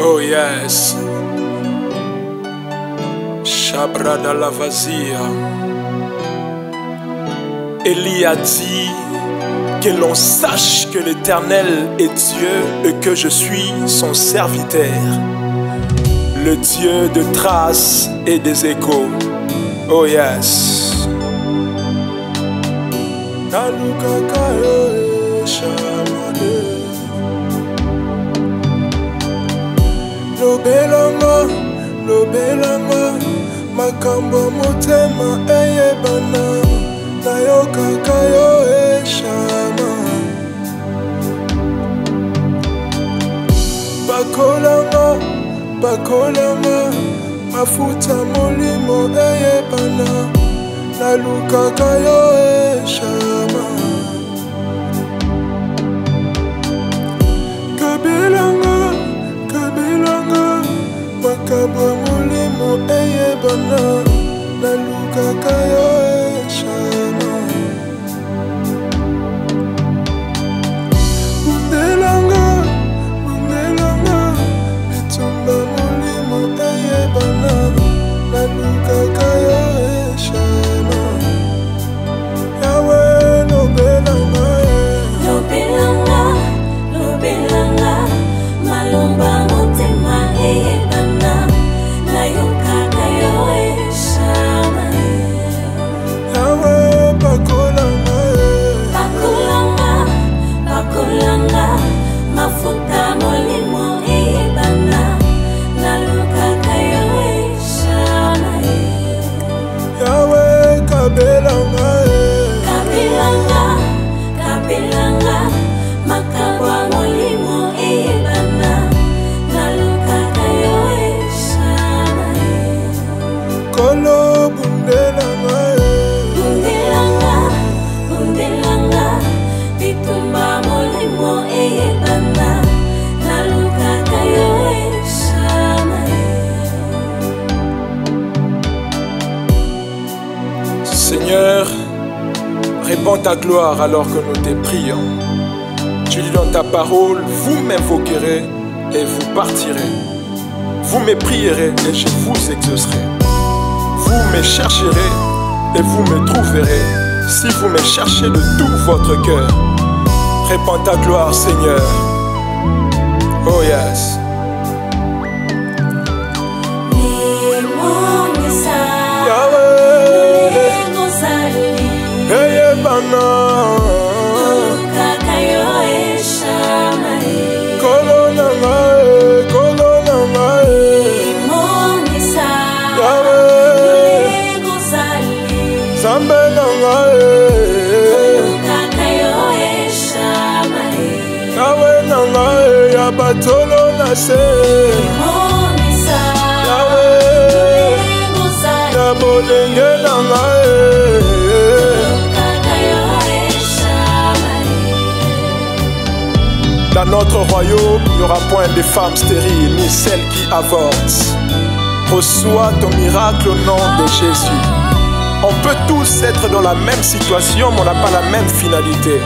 Oh yes. Chabra la vazia. Élie a dit que l'on sache que l'Éternel est Dieu et que je suis son serviteur. Le Dieu de traces et des échos. Oh yes. Lobelanga lobelanga makambo motema eyebana nayokaka yo eshama bakolanga bakolanga mafuta molimo eyebana nalukaka yo eshama kabelanga kolo bundelanga ye bundelanga bundelanga bitumba molimo eyebana nalukaka yo eshama Seigneur, répands ta gloire alors que nous te prions. Tu dis dans ta parole, vous m'invoquerez et vous partirez. Vous me prierez et je vous exaucerai. Vous me chercherez et vous me trouverez si vous me cherchez de tout votre cœur. Répands ta gloire, Seigneur. Oh yes. Na se. Yawe na bolenge na ngai. Dans notre royaume, il n'y aura point de femmes stériles ni celles qui avortent. Reçois ton miracle au nom de Jésus. On peut tous être dans la même situation, mais on n'a pas la même finalité.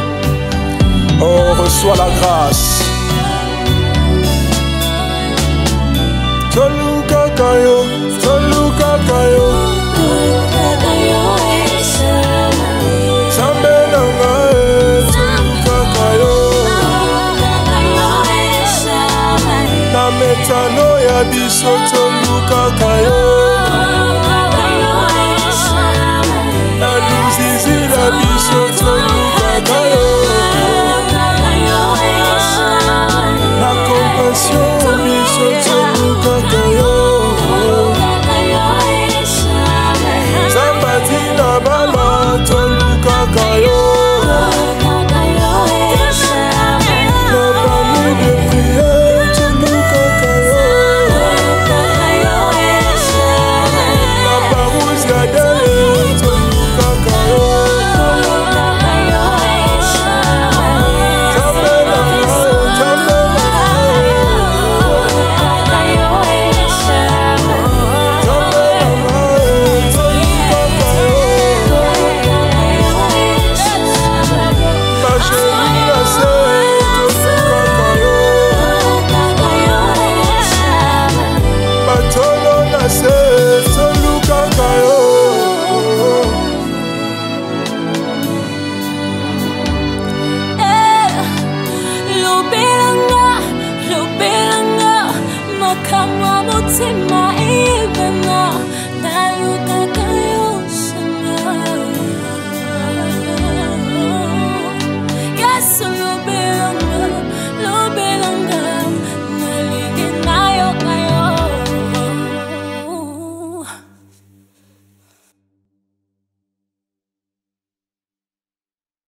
Oh, reçois la grâce. solo kaka yo. Solo kaka yo sambe nanga solo kaka yo. Na metano ya biso to